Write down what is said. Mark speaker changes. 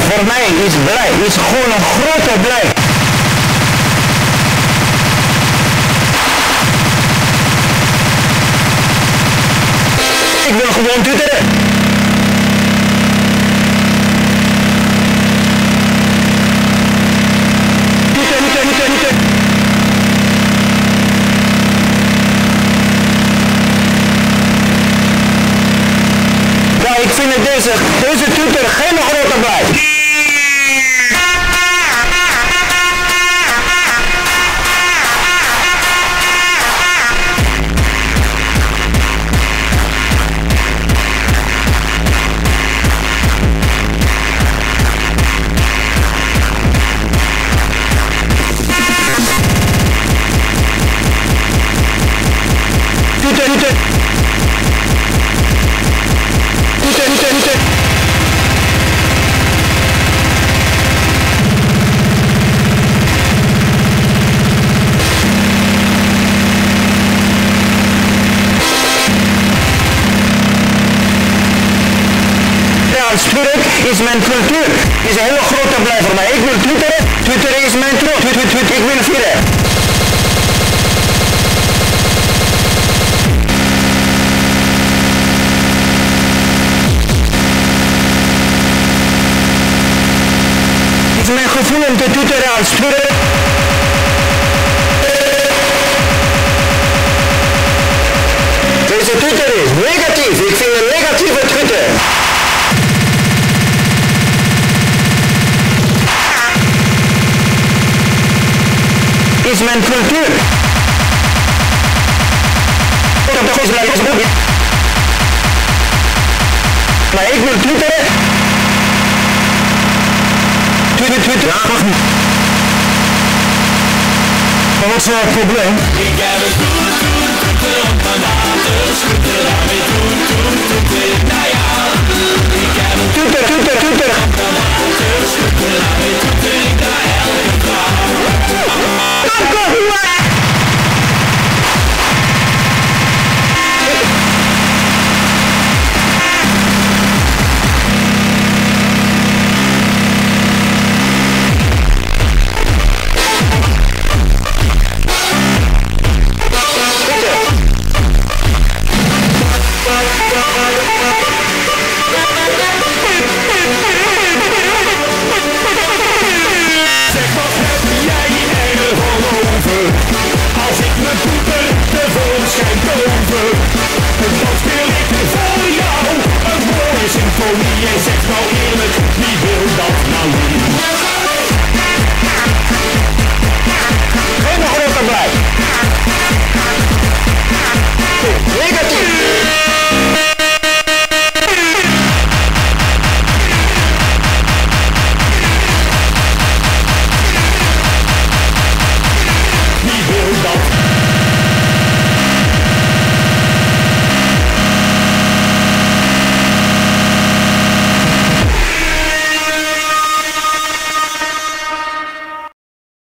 Speaker 1: voor mij is blij, is gewoon een grote blij. Ik wil gewoon Twitter. Ja, ik vind deze, deze Twitter geen grote blij. Als Twitter is mijn cultuur. Is een hele grote blij voor mij. Ik wil twitteren. Twitter is mijn trots. Twitter, Twitter, ik wil vieren. is mijn gevoel om te twitteren als Twitter. Deze Twitter mijn cultuur. Dat is mijn losboekje. Maar ik wil twitteren. Twitter, twitter. Ja, niet. Wat is het probleem? Ik heb het goed, goed, goed.